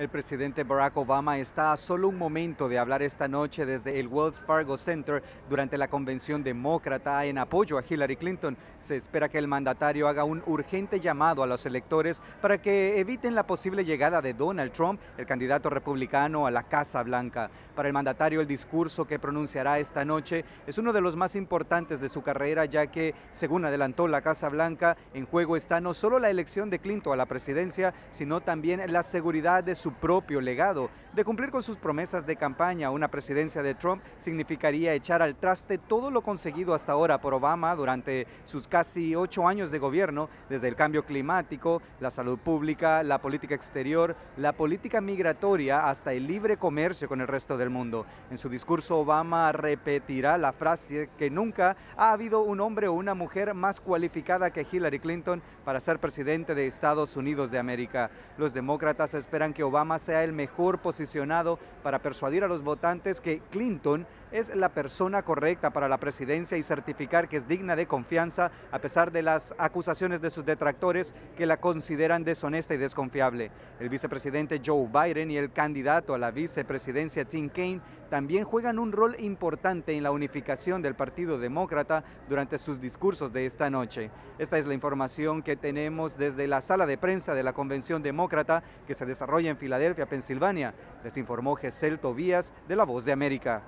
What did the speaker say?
El presidente Barack Obama está a solo un momento de hablar esta noche desde el Wells Fargo Center durante la convención demócrata en apoyo a Hillary Clinton. Se espera que el mandatario haga un urgente llamado a los electores para que eviten la posible llegada de Donald Trump, el candidato republicano, a la Casa Blanca. Para el mandatario, el discurso que pronunciará esta noche es uno de los más importantes de su carrera, ya que, según adelantó la Casa Blanca, en juego está no solo la elección de Clinton a la presidencia, sino también la seguridad de su propio legado. De cumplir con sus promesas de campaña, una presidencia de Trump significaría echar al traste todo lo conseguido hasta ahora por Obama durante sus casi ocho años de gobierno, desde el cambio climático, la salud pública, la política exterior, la política migratoria, hasta el libre comercio con el resto del mundo. En su discurso, Obama repetirá la frase que nunca ha habido un hombre o una mujer más cualificada que Hillary Clinton para ser presidente de Estados Unidos de América. Los demócratas esperan que Obama Obama sea el mejor posicionado para persuadir a los votantes que Clinton es la persona correcta para la presidencia y certificar que es digna de confianza a pesar de las acusaciones de sus detractores que la consideran deshonesta y desconfiable. El vicepresidente Joe Biden y el candidato a la vicepresidencia Tim Kaine también juegan un rol importante en la unificación del Partido Demócrata durante sus discursos de esta noche. Esta es la información que tenemos desde la sala de prensa de la Convención Demócrata que se desarrolla en Filadelfia, Pensilvania. Les informó Gesel Tobías de La Voz de América.